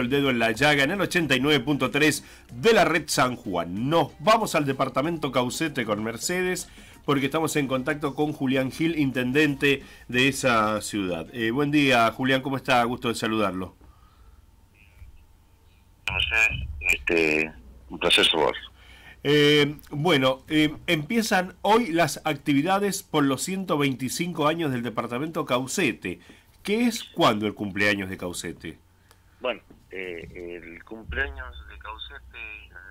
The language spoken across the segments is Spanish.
el dedo en la llaga en el 89.3 de la red San Juan. Nos vamos al departamento Caucete con Mercedes porque estamos en contacto con Julián Gil, intendente de esa ciudad. Eh, buen día, Julián, ¿cómo está? Gusto de saludarlo. Este, un placer vos. Eh, bueno, eh, empiezan hoy las actividades por los 125 años del departamento Caucete. ¿Qué es cuándo el cumpleaños de Caucete? Bueno, eh, el cumpleaños de Caucete,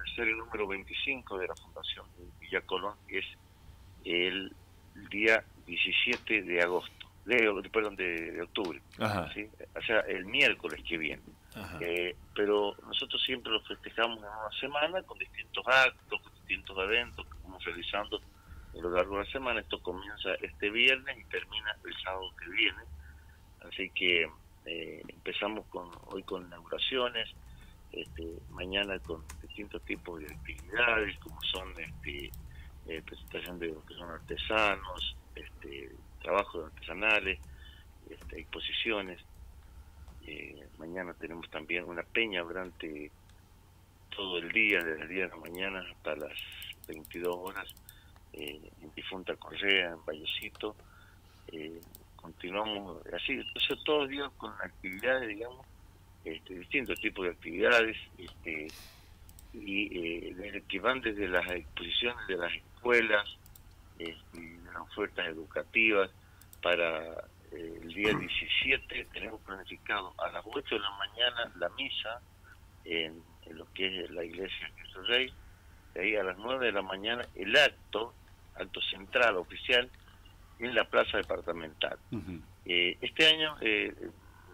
el serie número 25 de la Fundación Villa Colón, es el día 17 de agosto, de, perdón, de, octubre, o sea, el miércoles que viene. Eh, pero nosotros siempre lo festejamos en una semana con distintos actos, con distintos eventos que vamos realizando a lo largo de la semana. Esto comienza este viernes y termina el sábado que viene. Así que eh, empezamos con hoy con inauguraciones, este, mañana con distintos tipos de actividades, como son este, eh, presentación de lo que son artesanos, este, trabajos artesanales, este, exposiciones. Eh, mañana tenemos también una peña durante todo el día, desde el día de la mañana hasta las 22 horas, en Difunta Correa, en Vallecito. Continuamos así, entonces todos los días con actividades, digamos, este, distintos tipos de actividades, este, y eh, que van desde las exposiciones de las escuelas, este, las ofertas educativas, para eh, el día 17 tenemos planificado a las 8 de la mañana la misa en, lo que es la iglesia de Cristo Rey, de ahí a las 9 de la mañana el acto, acto central oficial, en la plaza departamental. Eh, este año, eh,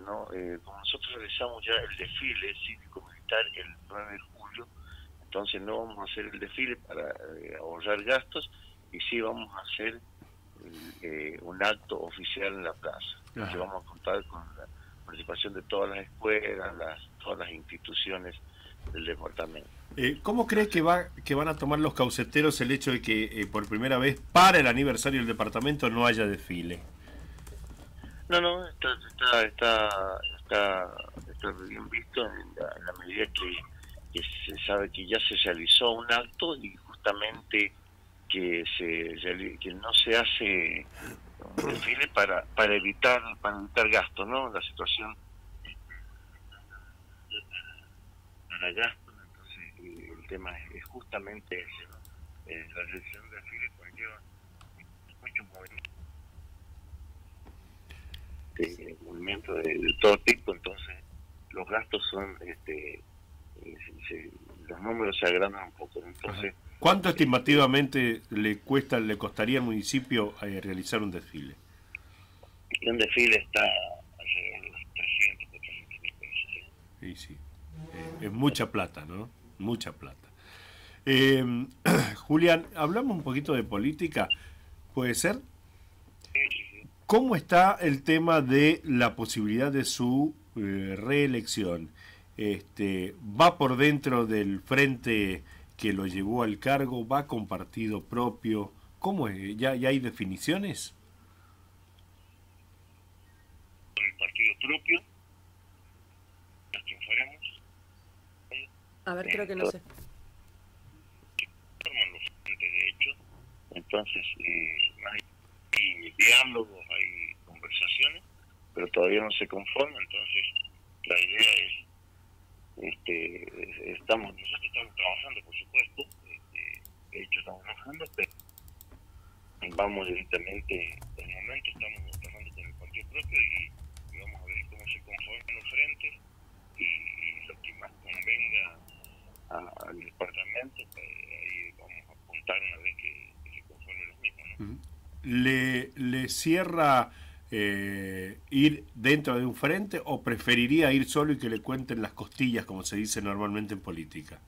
no, eh, como nosotros realizamos ya el desfile cívico-militar el 9 de julio, entonces no vamos a hacer el desfile para ahorrar gastos y sí vamos a hacer un acto oficial en la plaza, que vamos a contar con la participación de todas las escuelas, las, todas las instituciones del departamento. Eh, ¿Cómo crees que, va, que van a tomar los cauceteros el hecho de que eh, por primera vez para el aniversario del departamento no haya desfile? No, no, está, está, está, está, bien visto en la, medida que, se sabe que ya se realizó un acto y justamente que se que no se hace un desfile para para evitar para evitar gastos, ¿no? La situación para gastos tema es justamente ese, eh, la realización de desfile conlleva muchos movimientos de, de, todo tipo, entonces los gastos son, este, eh, los números se agrandan un poco, entonces... ¿Cuánto estimativamente le cuesta, le costaría al municipio eh, realizar un desfile? Un desfile está alrededor de los 300, 400 mil pesos. Sí, sí. Es mucha plata, ¿no? mucha plata. Eh, Julián, hablamos un poquito de política, ¿puede ser? ¿Cómo está el tema de la posibilidad de su eh, reelección? Este, ¿Va por dentro del frente que lo llevó al cargo? ¿Va con partido propio? ¿Cómo es? ¿Ya, ya hay definiciones? El partido propio A ver, creo que no sé. Entonces eh, hay diálogos, hay conversaciones, pero todavía no se conforma, entonces la idea es, este, estamos, nosotros estamos trabajando, por supuesto, este, de hecho estamos trabajando, pero vamos directamente, el momento estamos trabajando con el partido propio y, vamos a ver cómo se conforman los frentes y lo que más convenga al departamento, pues, ahí vamos a apuntar una vez que, se conforme los mismos. ¿Le, ¿Le cierra eh, ir dentro de un frente o preferiría ir solo y que le cuenten las costillas, como se dice normalmente en política?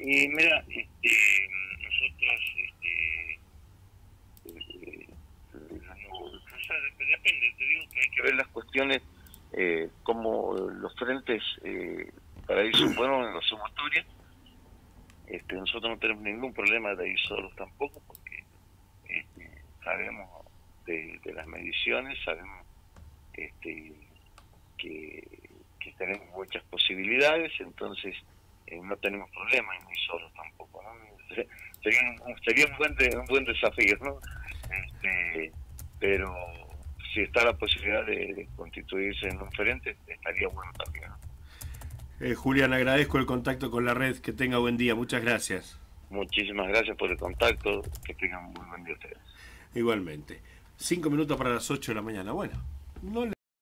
Y mira, este, nosotros, este, eh, depende, te digo que hay que ver las cuestiones eh, como los frentes eh, para ir bueno en la sumatoria. Este, nosotros no tenemos ningún problema de ir solos tampoco, porque sabemos de, las mediciones, sabemos este, que, que tenemos muchas posibilidades, entonces eh, no tenemos problemas ni solos tampoco. ¿no? Sería, un, sería un, buen un buen desafío, ¿no? Este, pero si está la posibilidad de, constituirse en un frente, estaría bueno también. Eh, Julián, agradezco el contacto con la red. Que tenga buen día. Muchas gracias. Muchísimas gracias por el contacto. Que tengan un buen día ustedes. Igualmente. Cinco minutos para las ocho de la mañana. Bueno, no le...